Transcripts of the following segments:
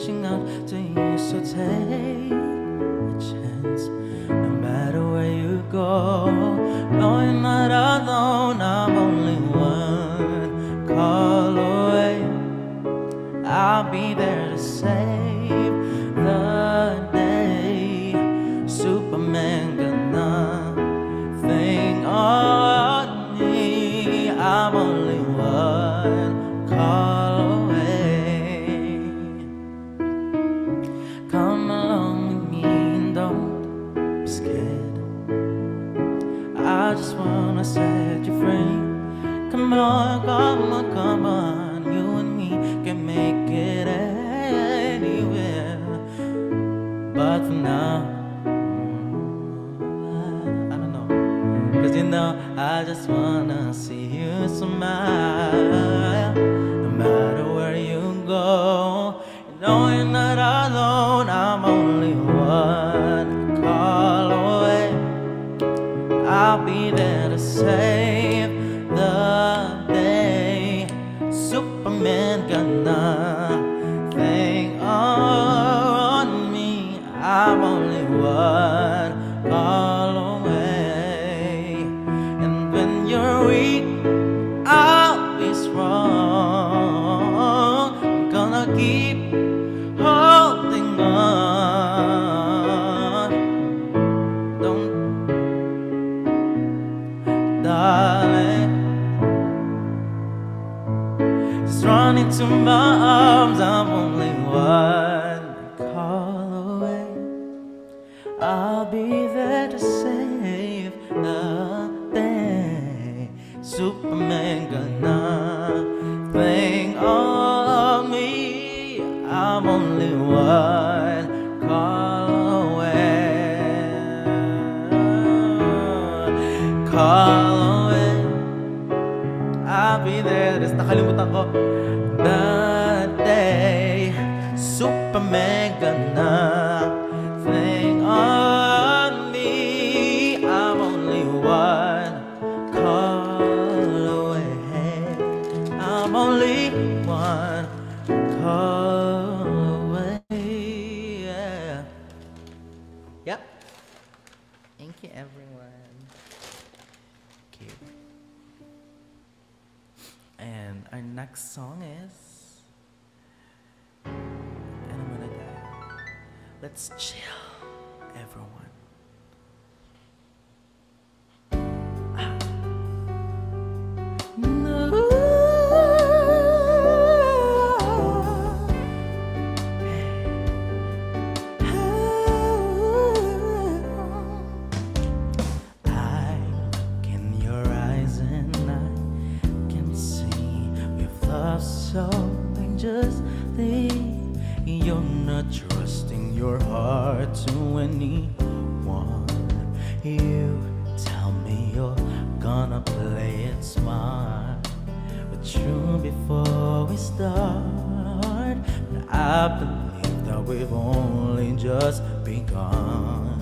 Reaching out to you, so take a chance. No matter where you go, no, you're not alone. I'm only one call away. I'll be keep holding on. Don't darling. Just run into my arms, I'm only start, but I believe that we've only just begun.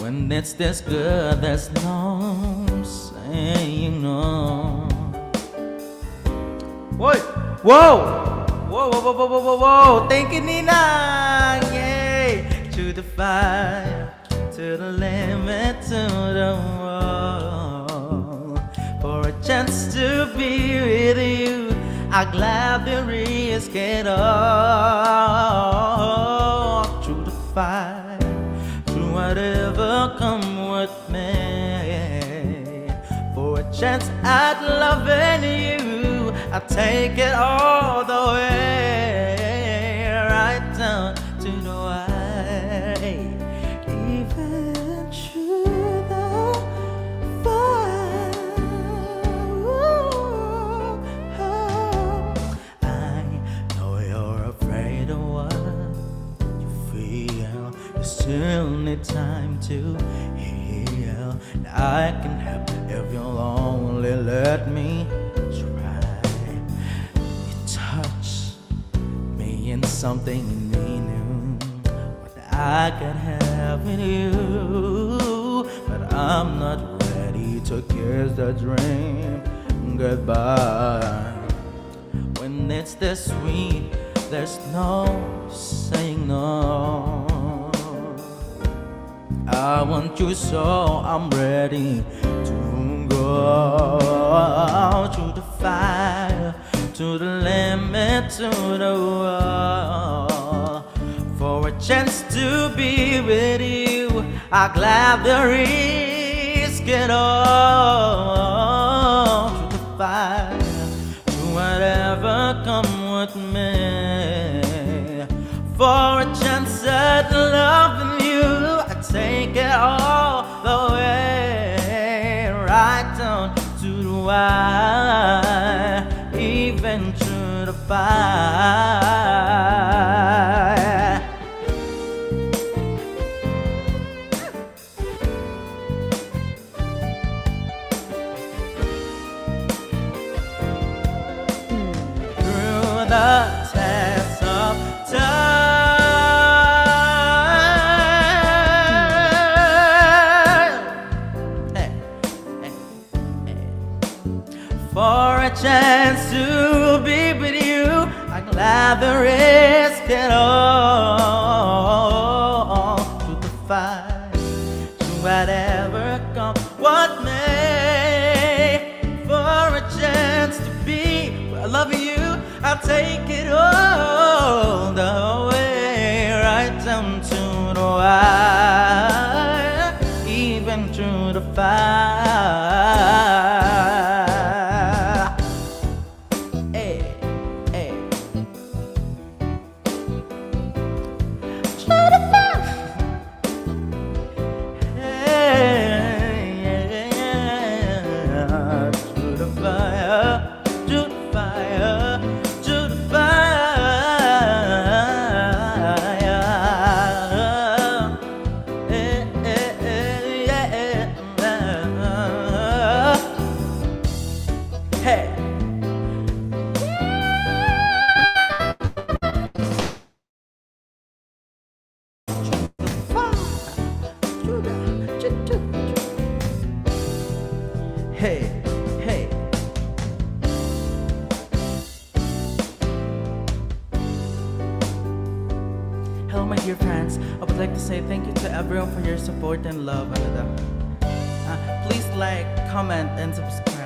When it's this good, there's no saying no. Whoa! Whoa! Whoa, whoa, whoa, whoa, whoa, whoa, whoa! Thank you, Nina! Yay! To the fire, to the limit, to the wall. Chance to be with you, I gladly risk it all. Through the fire, through whatever come with me. For a chance at loving you, I take it all the way, need time to heal. I can help if you'll only let me try. You touch me in something new. What I can have in you, but I'm not ready to kiss the dream goodbye. When it's this sweet, there's no saying no. I want you so I'm ready to go to the fire, to the limit, to the wall. For a chance to be with you, I gladly risk it all. To the fire, to whatever come with me. For wire, even to the fire. Hello, my dear friends. I would like to say thank you to everyone for your support and love. Uh, please like, comment, and subscribe.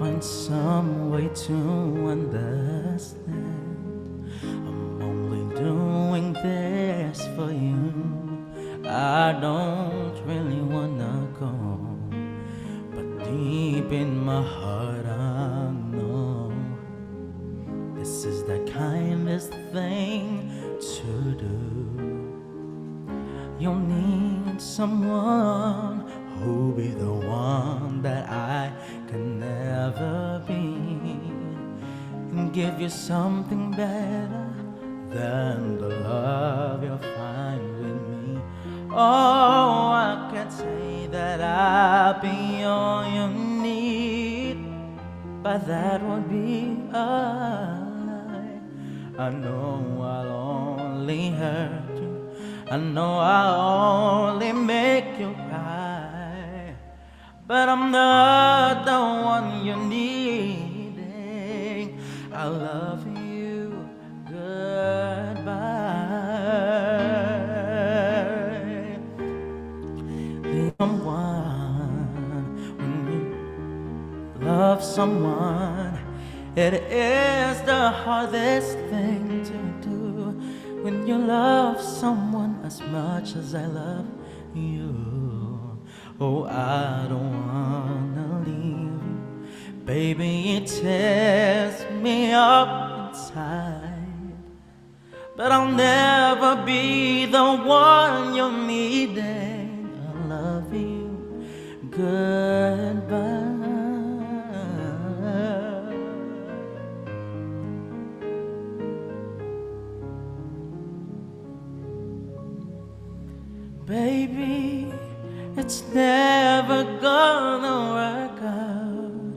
Find some way to understand. I'm only doing this for you. I don't really wanna go, but deep in my heart, I know this is the kindest thing to do. You'll need someone who'll be the one that I never be and give you something better than the love you'll find with me. Oh, I can't say that I'll be all you need, but that would be a lie. I know I'll only hurt you. I know I'll only make you but I'm not the one you needing. I love you. Goodbye. Someone when you love someone, it is the hardest thing to do. When you love someone as much as I love you, oh, I don't wanna leave you. Baby, it tears me up inside. But I'll never be the one you're needing. I love you. Goodbye. Baby, it's never gonna work out.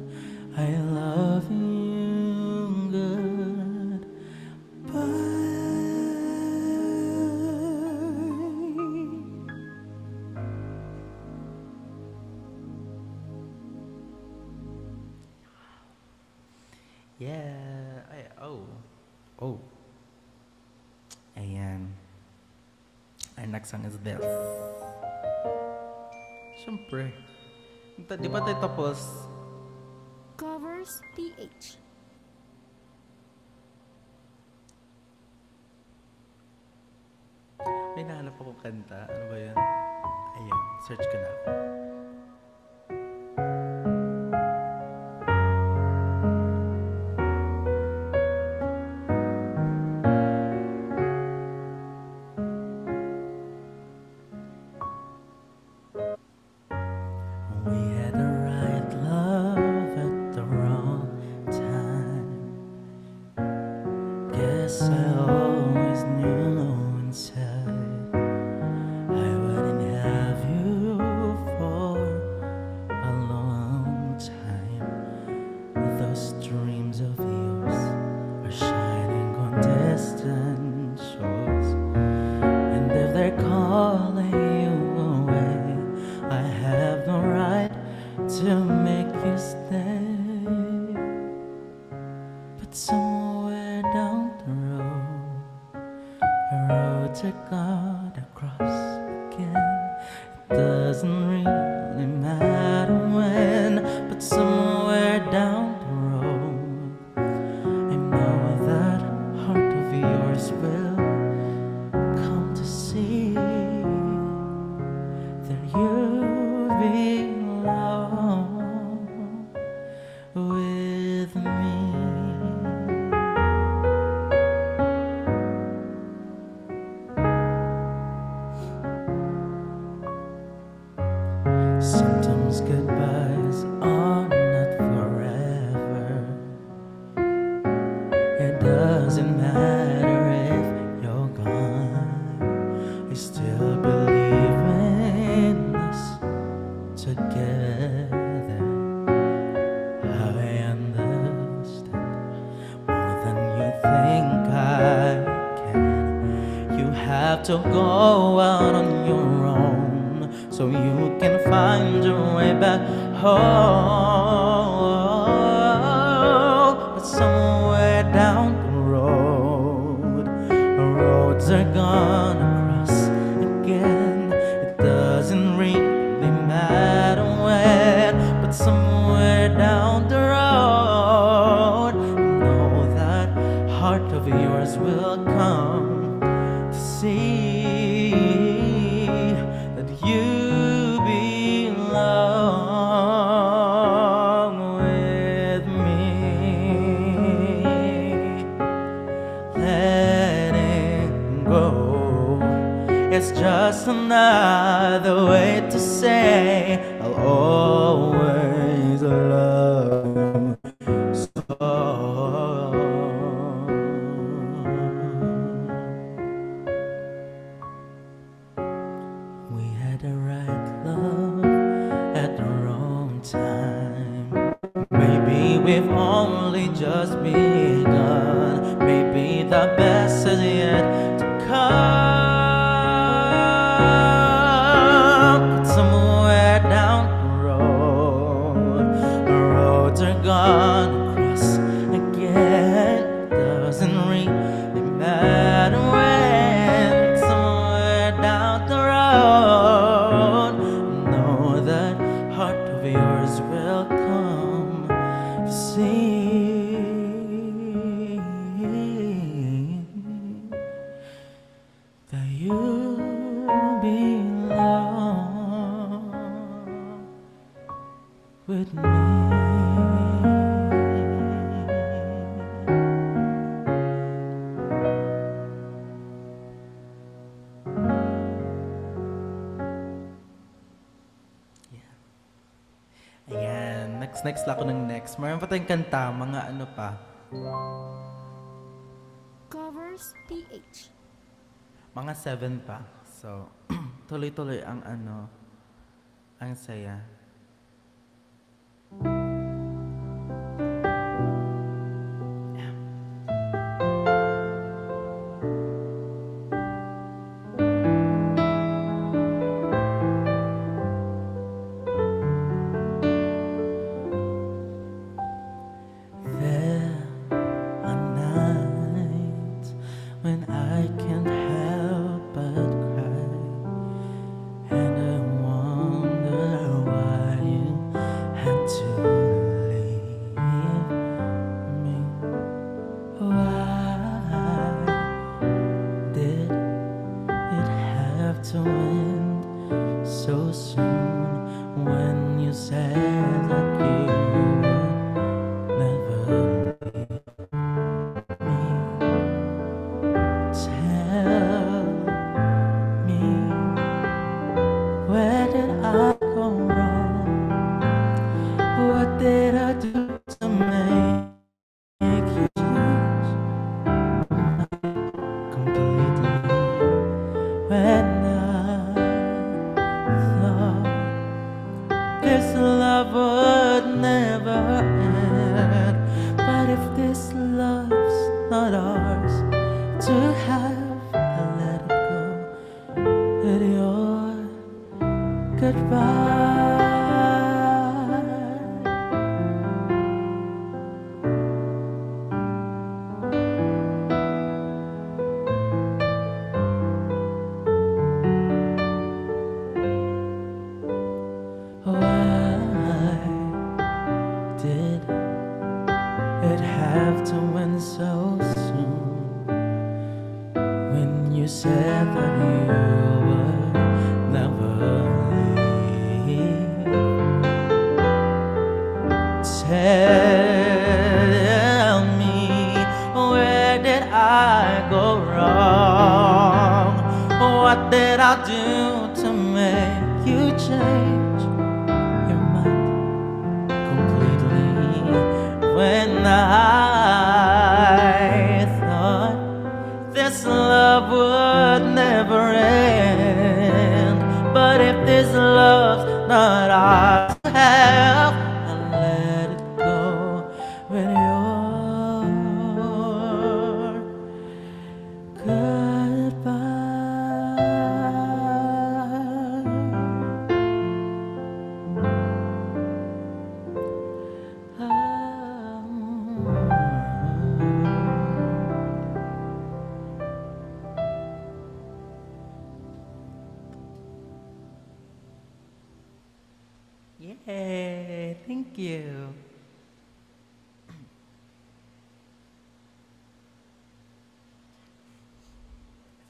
I love you good. Yeah, ay, oh. Oh. And Our next song is this. Siyempre. Di- ba tayo tapos? Covers PH. May nahanap ako kanta. Ano ba yun? Ayan, search ko na. Yes, mayroon pa tayong kanta, mga ano pa. Covers PH. Mga seven pa. So, tuloy-tuloy ang ano, ang saya. Thank you.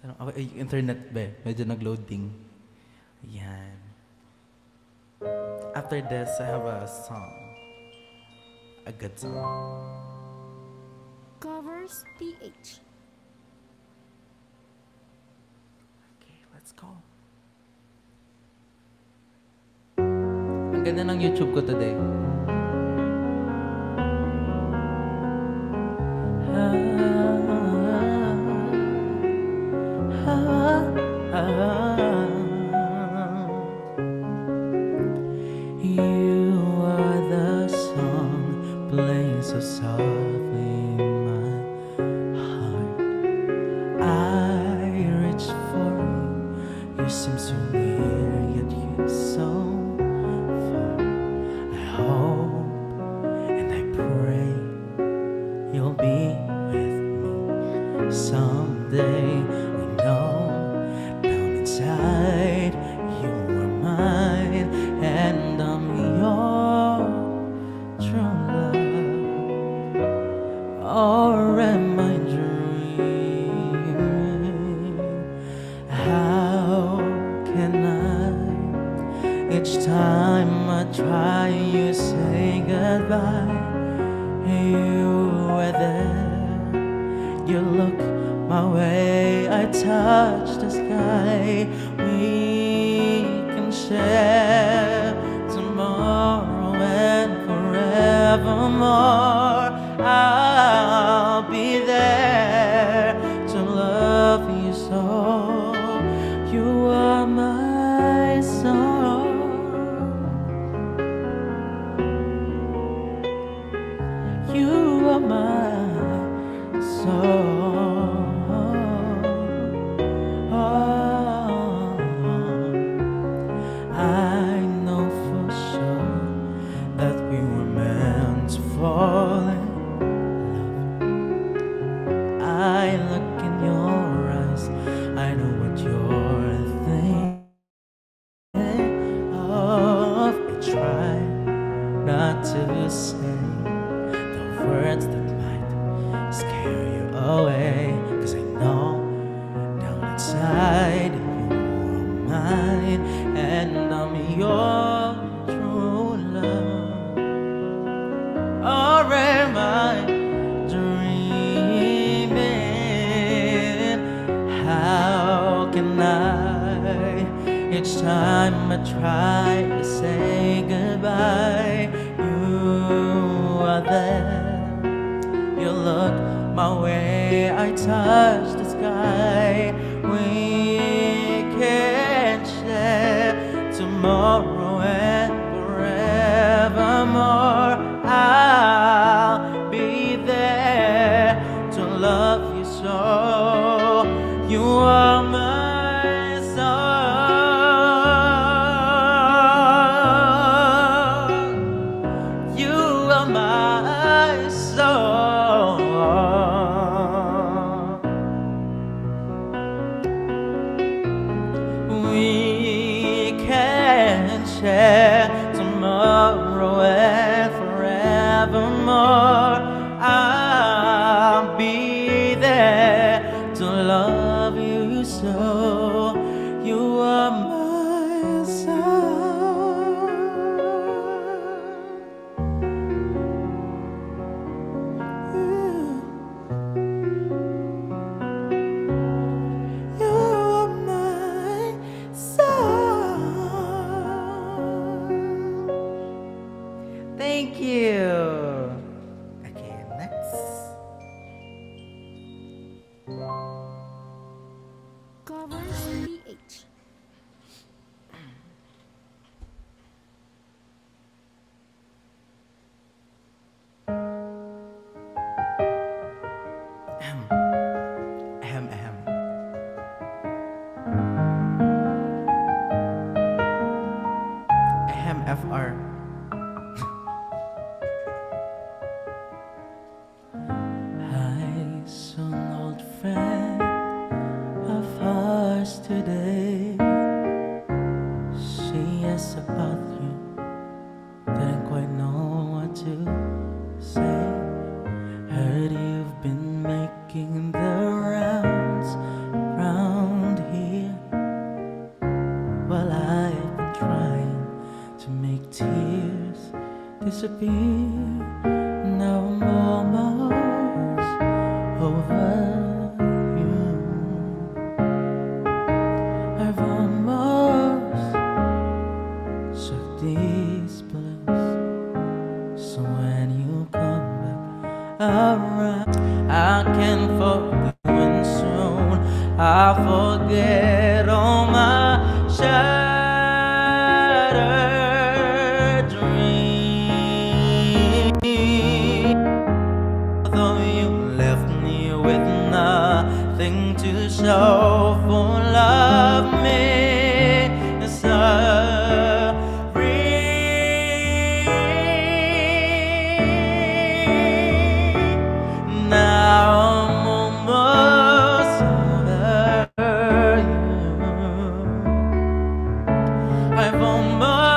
Tanong, okay, ay, internet ba? Eh? Medyo nag-loading. Ayan. After this, I have a song. A good song. Covers PH. Okay, let's go. Ang ganda ng YouTube ko today. drive on my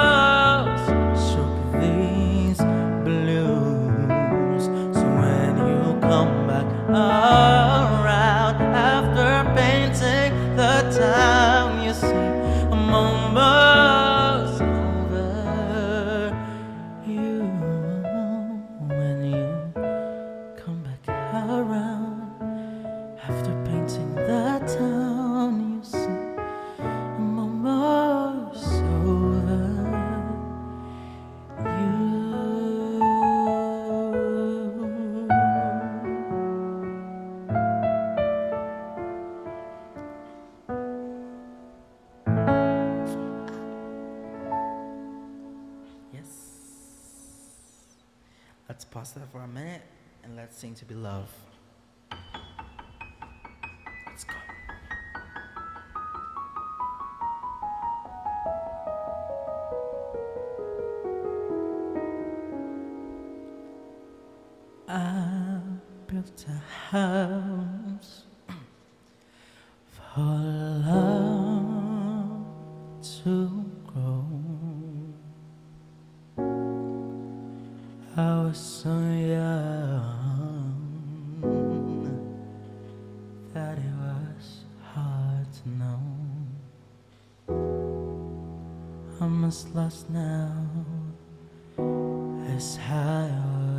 I'm lost now as I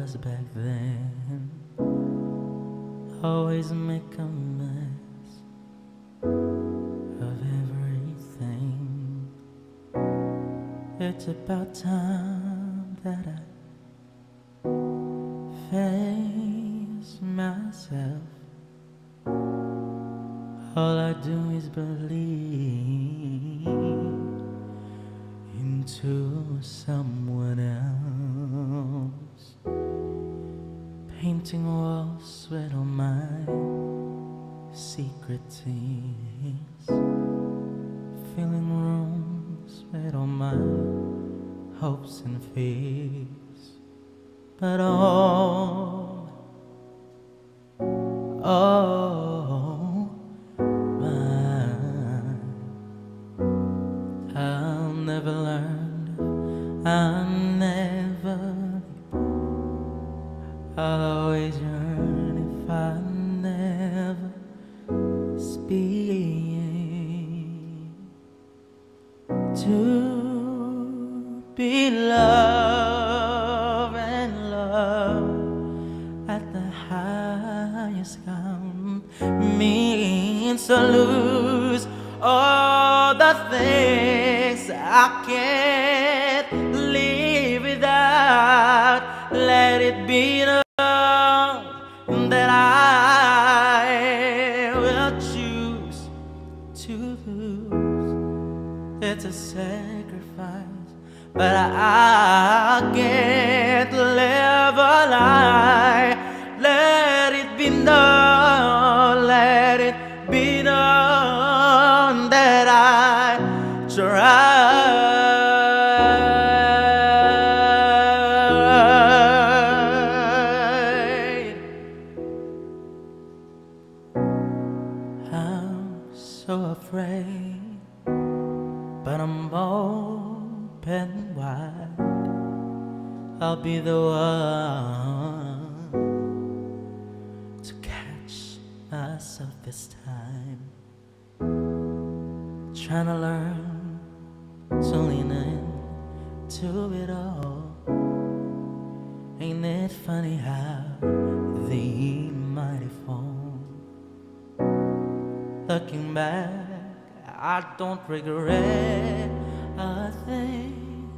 was back then. Always make a mess of everything. It's about time someone else. Painting walls with all my secret tears. Filling rooms with all my hopes and fears. But all it funny how the mighty fall? Looking back, I don't regret a thing.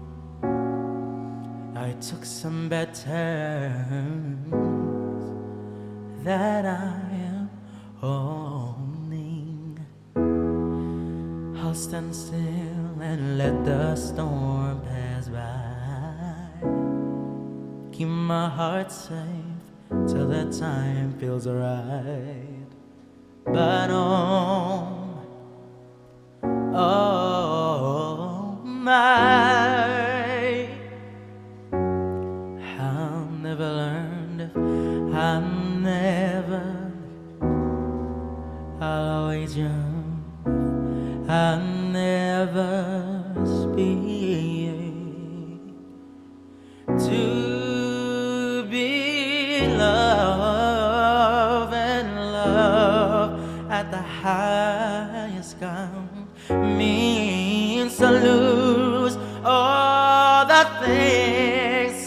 I took some bad turns that I am owning. I'll stand still and let the storm pass Keep my heart safe till the time feels right. But oh, oh my,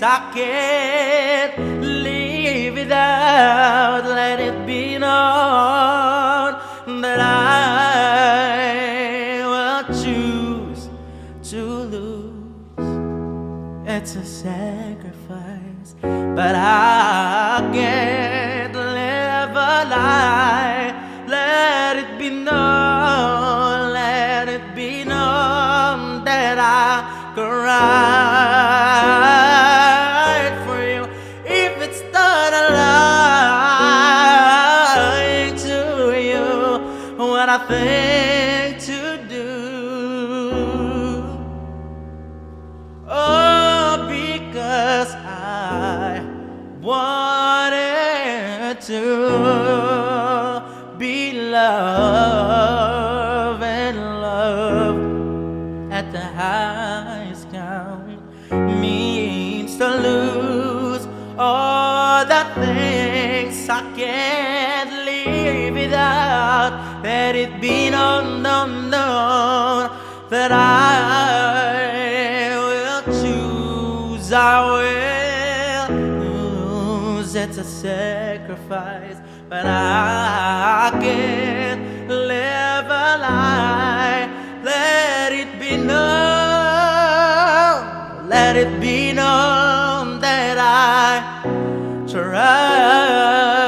I can't live without. Let it be known that I will choose to lose. It's a sacrifice, but I wanted to be loved and loved at the highest count means to lose all the things I can't live without. Let it be known, known, known that I will choose. our lose. It's a sacrifice, but I can't live a lie. Let it be known, let it be known that I try.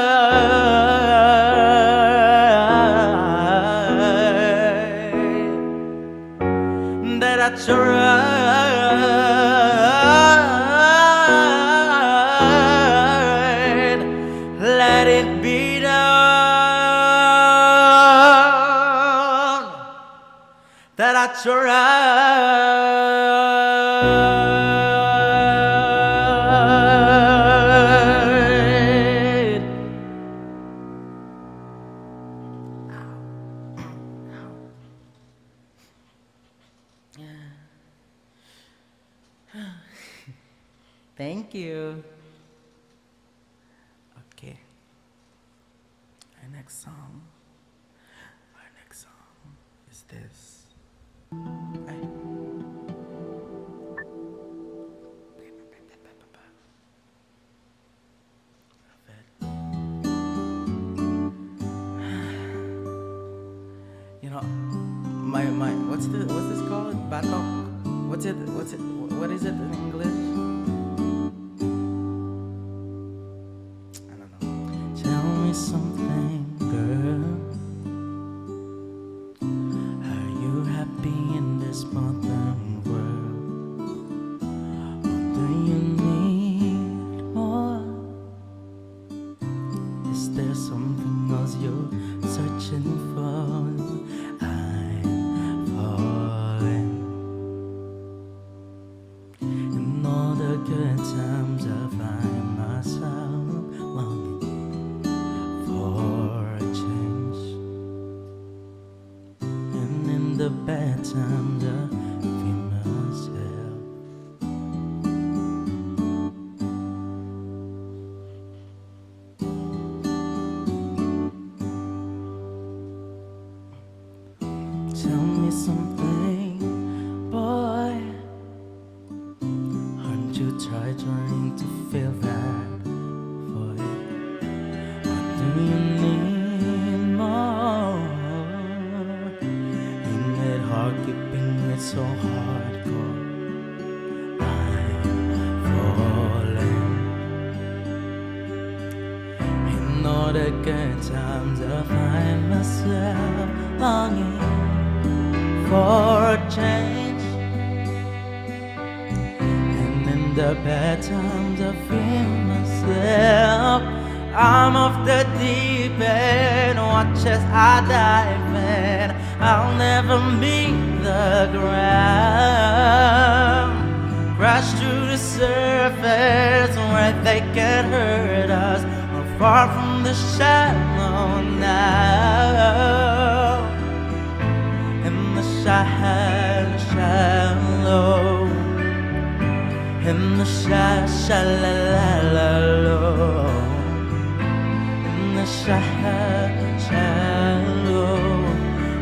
Shallow, shallow.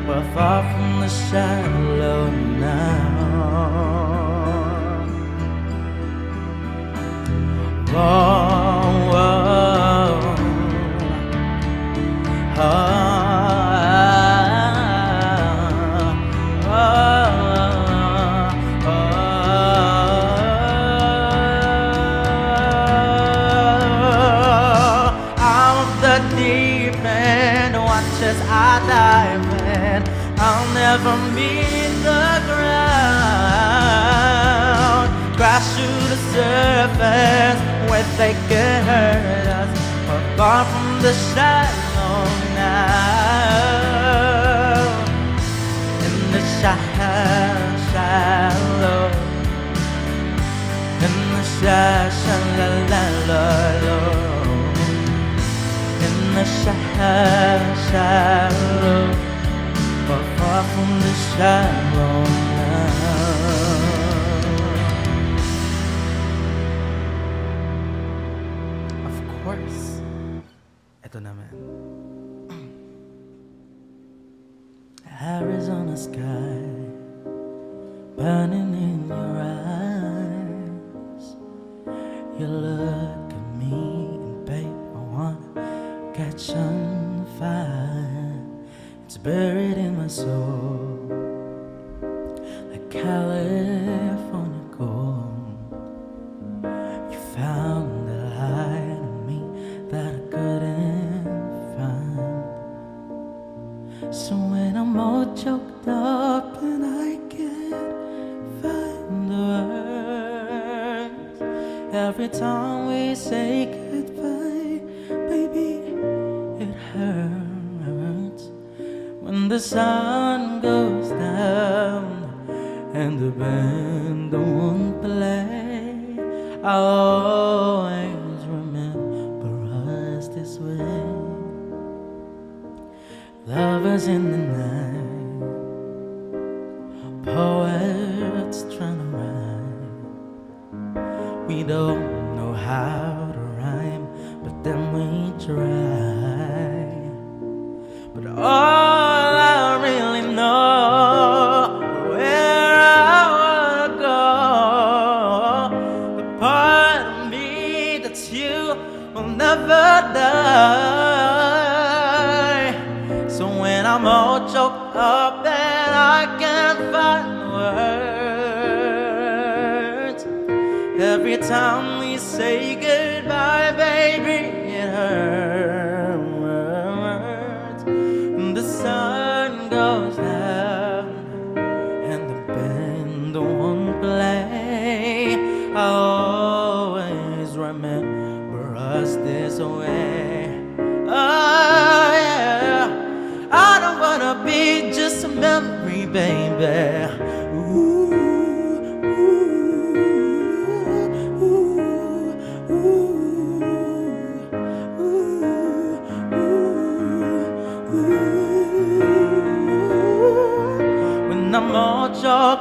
We're far from the shallow now. Whoa. I'm never meet the ground. Crash to the surface where they can hurt us. We're far from the shallow now. In the shallow, shallow. In the shallow, shallow, In the shallow, shallow from the shallow. The sun goes down and the band don't play, I'll always remember us this way. Lovers in the night.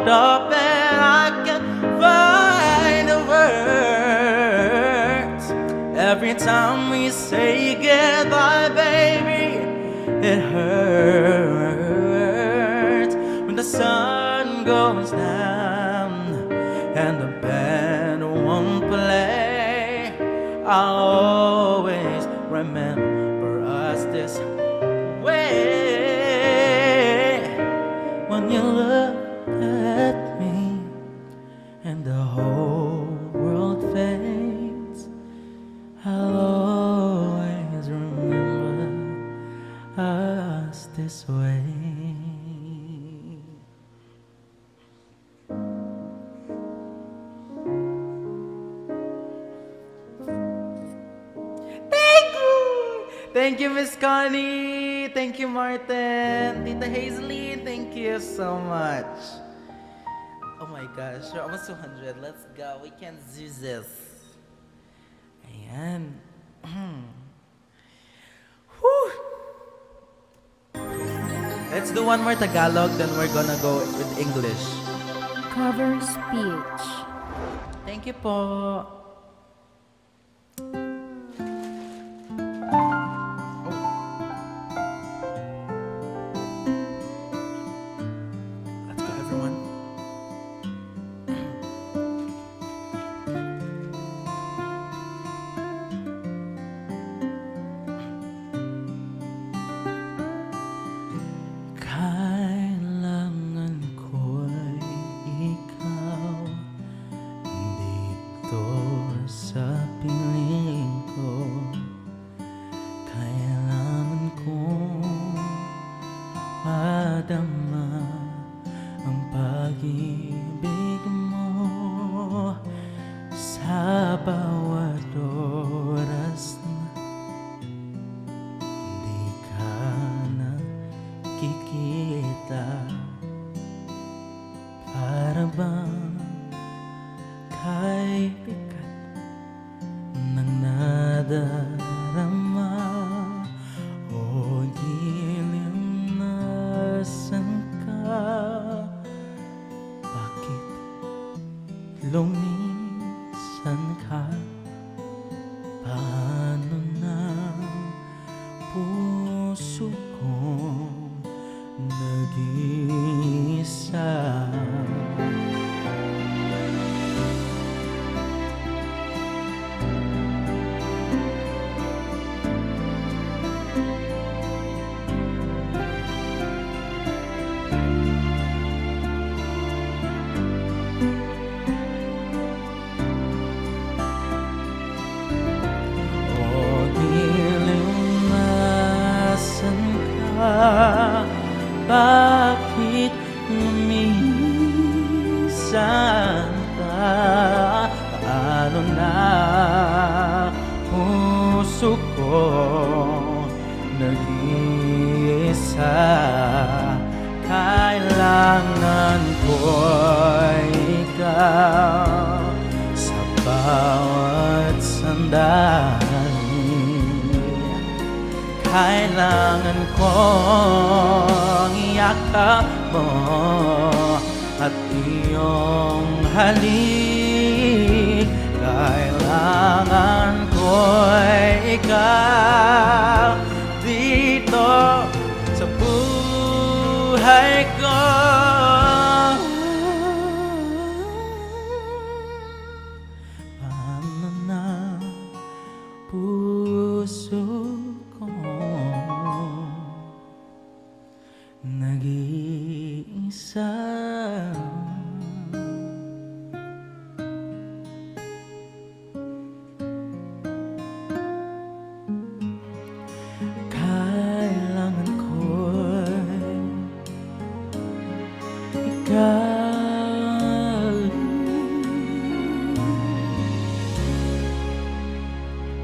fucked up and I can find the words every time we say goodbye. Connie! Thank you, Martin! Tita Hazeline, thank you so much! Oh my gosh, we're almost 200. Let's go. We can do this. Ayan. Let's do one more Tagalog, then we're gonna go with English. Cover speech. Thank you po. lung.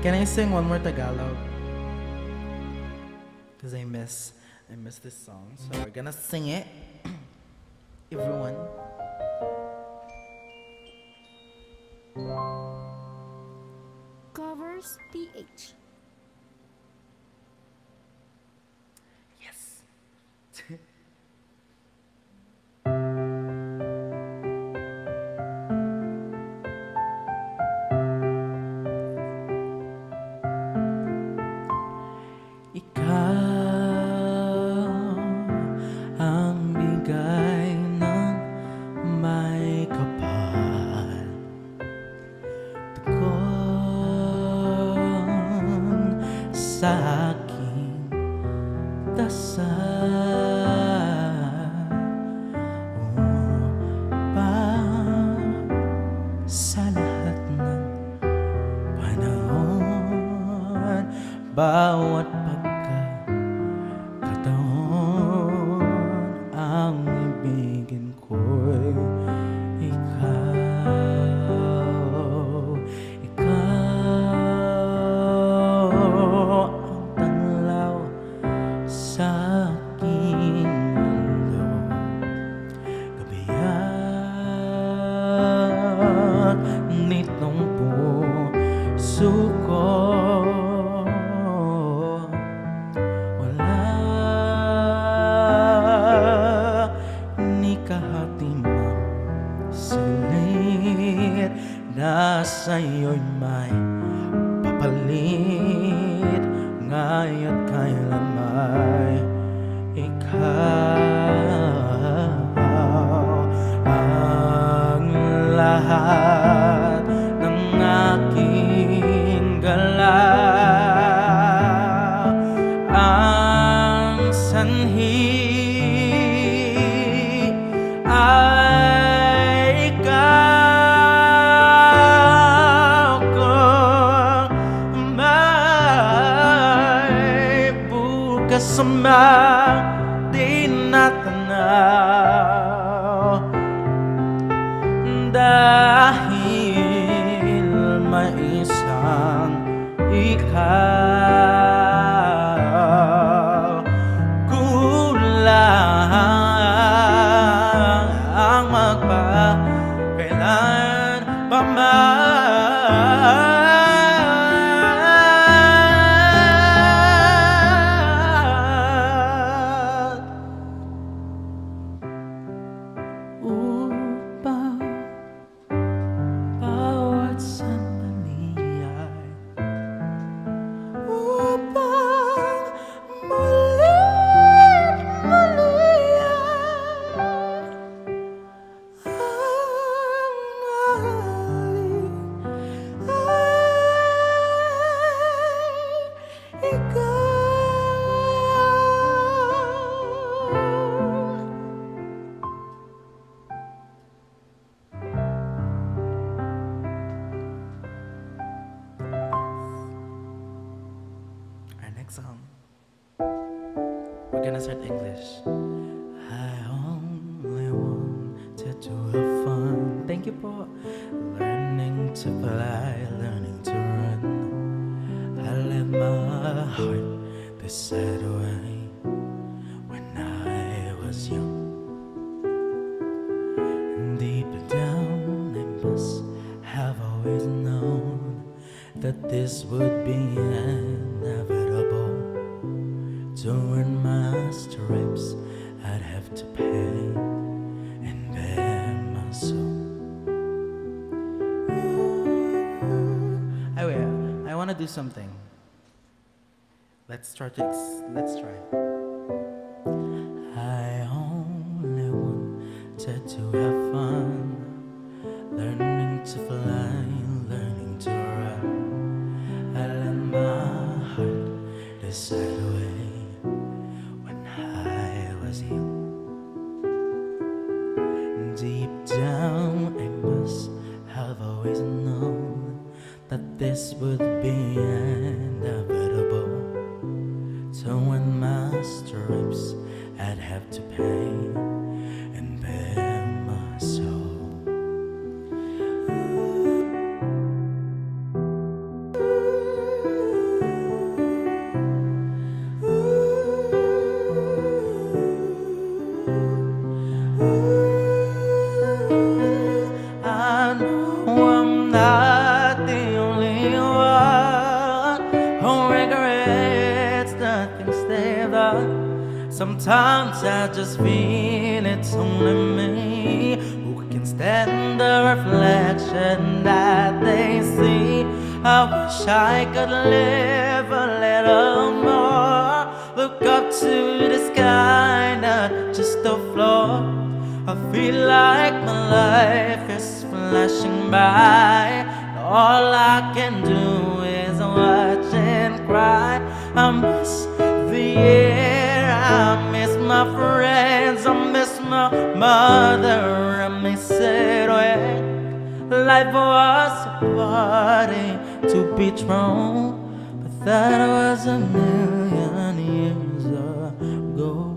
Can I sing one more Tagalog? Because I miss, I miss this song. So we're gonna sing it, everyone. Covers PH. hàng là hàng that this would be inevitable. To earn my stripes, I'd have to pay and bear my soul. Oh, I will. I want to do something. Let's try this. Let's try. I only wanted to have. was a party to be thrown, but that was a million years ago.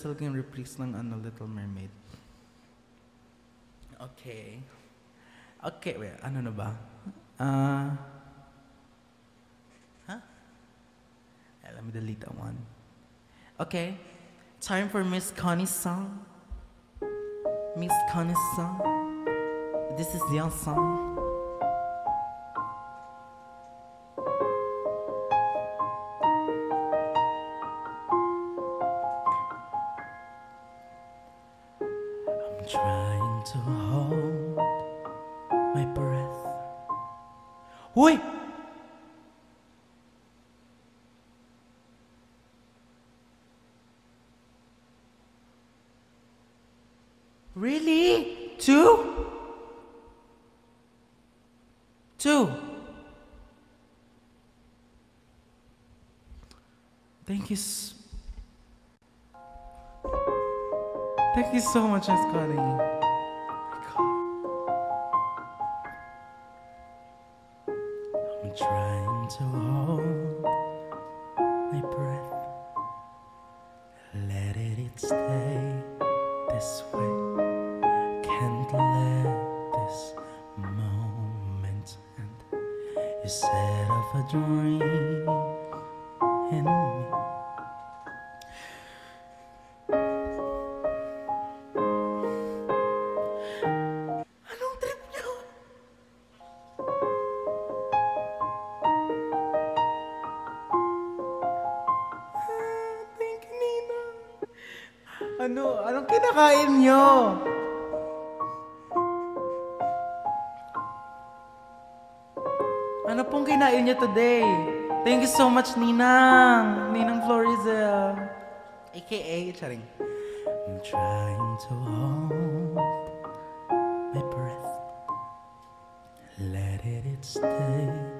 talagang reprise ng ano, Little Mermaid. Okay. Okay, wait, ano na ba? Uh, huh? Let me delete that one. Okay. Time for Miss Connie's song. Miss Connie's song. This is the song. Just gonna hold let it stay this way. Can't let this moment end. Of a dream. you today. Thank you so much, Ninang. Ninang Florizel. AKA, charing. I'm trying to hold my breath. Let it stay.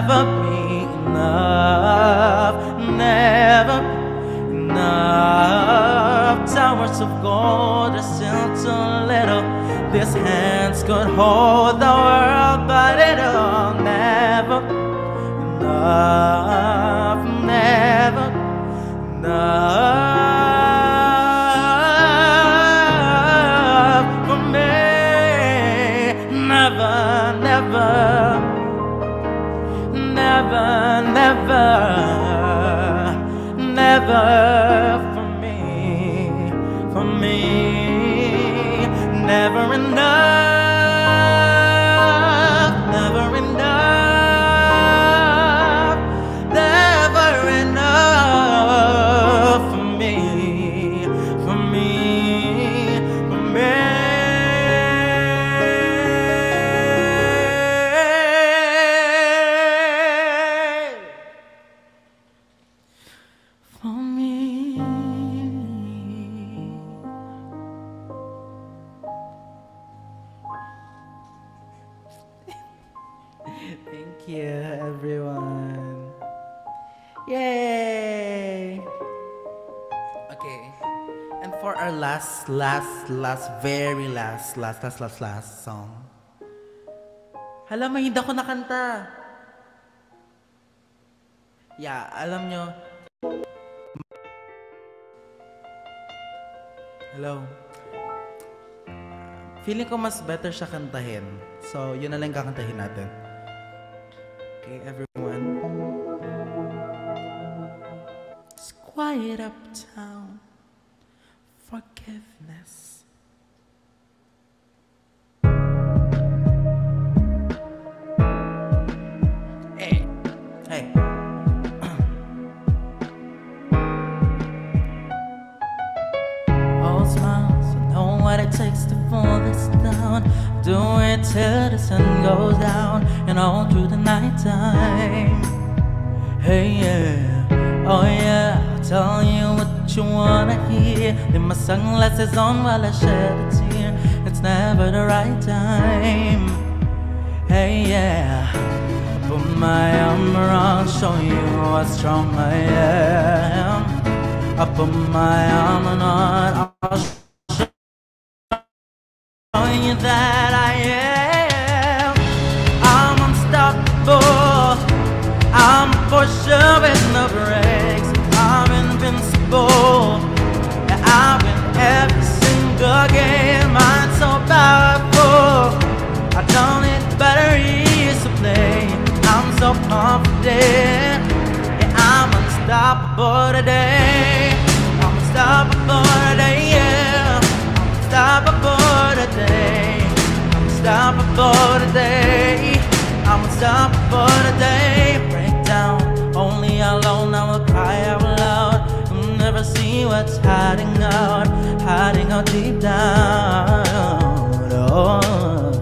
never be enough, never be enough. Towers of gold are still too little. These hands could hold the Thank you, everyone. Yay! Okay. And for our last, last, last, very last, last, last, last, last song. Hala, may hindi ako nakanta. Yeah, alam nyo. Hello. Feeling ko mas better siya kantahin. So, yun na lang kakantahin natin. Okay, everyone. It's quiet uptown. Forgiveness. Till the sun goes down and all through the night time. Hey, yeah, oh yeah, I'll tell you what you wanna hear. Leave my sunglasses on while I shed a tear. It's never the right time. Hey, yeah, put my arm around, show you how strong I am. I put my arm on, sure with no brakes. I'm invincible. Yeah, I win every single game. I'm so powerful. I don't need batteries to play. I'm so confident. Yeah, I'm unstoppable today. I'm unstoppable today. Yeah, unstoppable today. I'm unstoppable today. I'm unstoppable today. Deep down. Oh,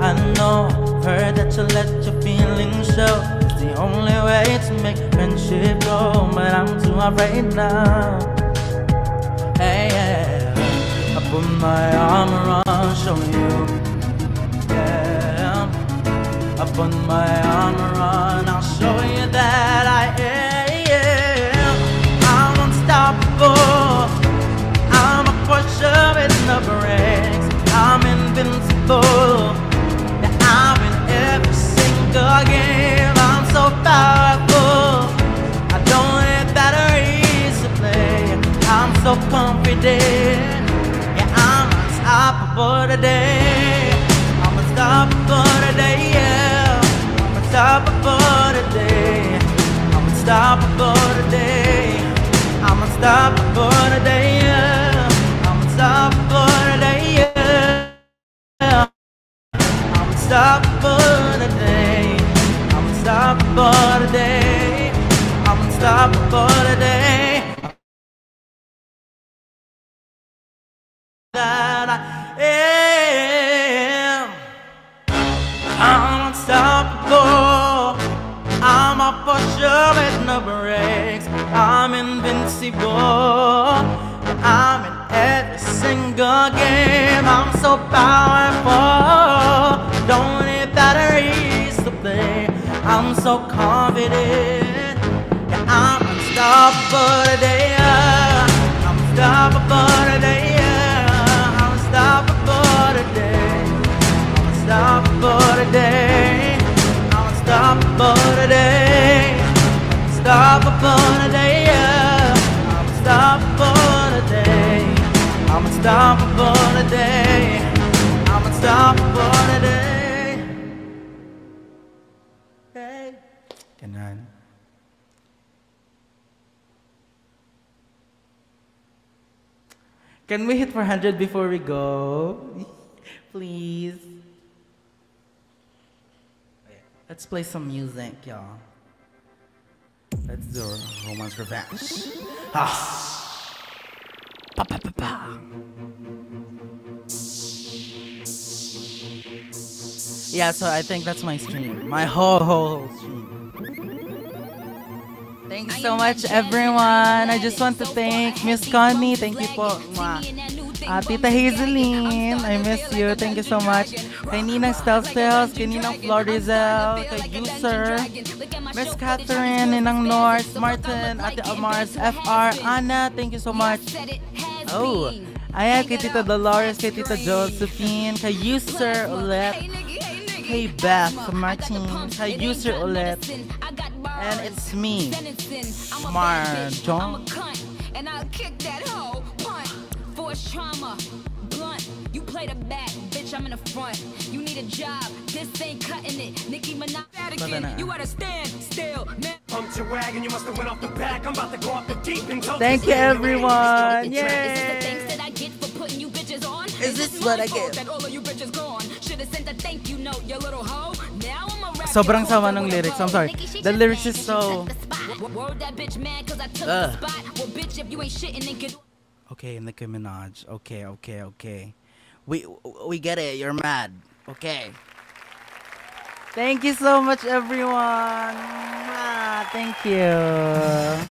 I know, heard that you let your feelings show. It's the only way to make friendship grow, but I'm too afraid now. Hey, yeah, I put my arm around, show you. Yeah. I put my arm around, I'll show you that I game. I'm so powerful. I don't need batteries to play. I'm so confident. Yeah, I'm unstoppable today. I'm unstoppable today. Yeah, I'm unstoppable today. I'm unstoppable today. Yeah, I'm unstoppable today. Yeah. I'm unstoppable unstoppable today. I'm unstoppable today. That I am. I'm unstoppable. I'm a pusher with no brakes. I'm invincible. I'm in every single game. I'm so powerful. Unstoppable today. yeah. I'm unstoppable today. I'm unstoppable today. I'm today. I'm today. I'm today. I'm today. Can we hit 400 before we go? Please. Let's play some music, y'all. Let's do Romance Revenge. Ah. Pa, pa, pa, pa. Yeah, so I think that's my stream. My whole, whole, whole stream. Thanks so much, everyone. I just want to thank Miss Connie. Thank you po. Mwah. Ah, Tita Hazeline, I miss you. Thank you so much. Kay Ninang Stealth Sales, kay Ninang Florizel, kay User, Miss Catherine, Ninang North, Martin, Ate Amars, FR, Anna, thank you so much. Oh, ayan, kay Tita Dolores, kay Tita Josephine, kay User ulit, kay Beth Martin, kay User ulit, and it's me, Marjon. And I'll kick that hoe, punt, force trauma, blunt. You play the back, bitch, I'm in the front. You need a job, this ain't cutting it. Nicki Minaj, again, you gotta stand still, man. Pumped your wagon, you must have went off the back. I'm about to go off the deep and Thank you, everyone. Yay! Is this what I get? That all of you. Should've sent a thank you note, you little hoe. Now I'm a rap Sobrang sama ng lyrics. I'm sorry. The lyrics is so- took the spot. Word that bitch mad 'cause I took Ugh. the. Well, bitch, if you ain't shitting, then get Okay, Nicki Minaj. Okay, okay, okay. We we get it. You're mad. Okay. Thank you so much, everyone. Ah, thank you.